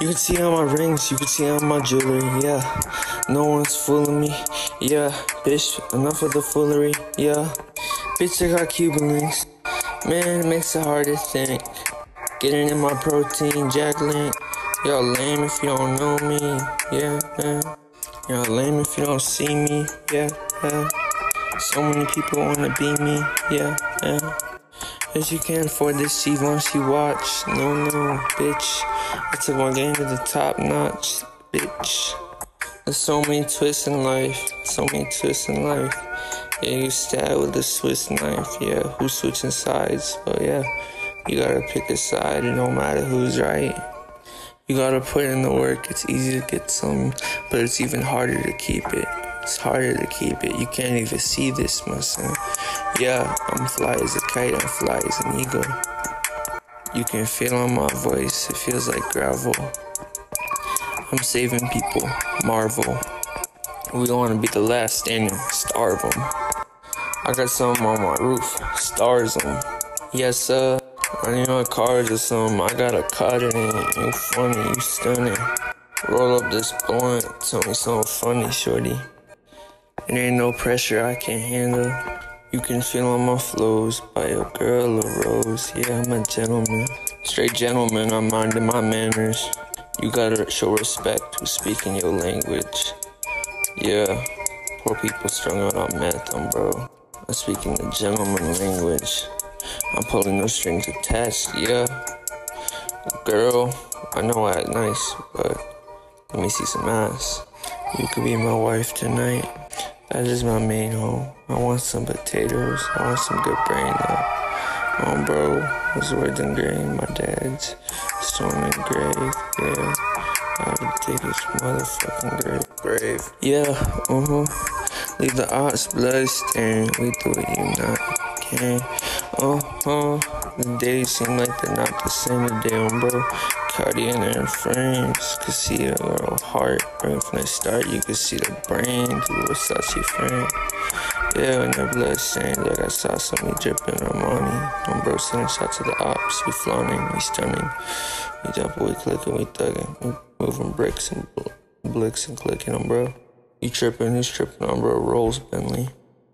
You can see on my rings, you can see on my jewelry, yeah. No one's fooling me, yeah. Bitch, enough of the foolery, yeah. Bitch, I got Cuban links. Man, it makes it hard to think. Getting in my protein, Jack Link. Y'all lame if you don't know me, yeah, yeah. Y'all lame if you don't see me, yeah, yeah. So many people wanna be me, yeah, yeah. Cause you can't afford this see once you watch. No, no, bitch. I took my game to the top notch, bitch. There's so many twists in life, so many twists in life. Yeah, you stab with a Swiss knife, yeah. Who's switching sides? But yeah, you gotta pick a side, no matter who's right. You gotta put in the work. It's easy to get some, but it's even harder to keep it. It's harder to keep it. You can't even see this, my son. Yeah, I'm fly as a kite, I'm fly as an eagle. You can feel on my voice, it feels like gravel. I'm saving people, marvel. We don't wanna be the last standing, starve them. I got some on my roof, stars them. Yes, sir. I need my cars or something. I got a cut in it. You funny, you stunning. Roll up this blunt, tell me something funny, shorty. There ain't no pressure I can handle. You can feel on my flows by a girl a rose. Yeah, I'm a gentleman. Straight gentleman, I'm minding my manners. You gotta show respect who's speaking your language. Yeah, poor people strung out on meth, I'm bro. I'm speaking the gentleman language. I'm pulling no strings attached, yeah. Girl, I know I act nice, but let me see some ass. You could be my wife tonight. That is my main home. I want some potatoes. I want some good brain though. Oh, bro, those words ingrained. My dad's storming grave. Yeah, I would dig his motherfucking grave. Brave. Yeah, uh huh. Leave the odds blood staring. We do it, you not can. Oh, huh. The days seem like they're not the same today, bro. Cardi in her frames. Could see a little heart right from the start. You could see the brain through the Versace frame. Yeah, when their blood stains, like I saw something dripping on money. I'm bro sending shots to the ops. We flaunting, we stunning. We jumping, we clicking, we thugging. We moving bricks and bl- blicks and clicking on bro. You tripping, who's tripping on bro? Rolls Bentley.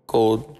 Gold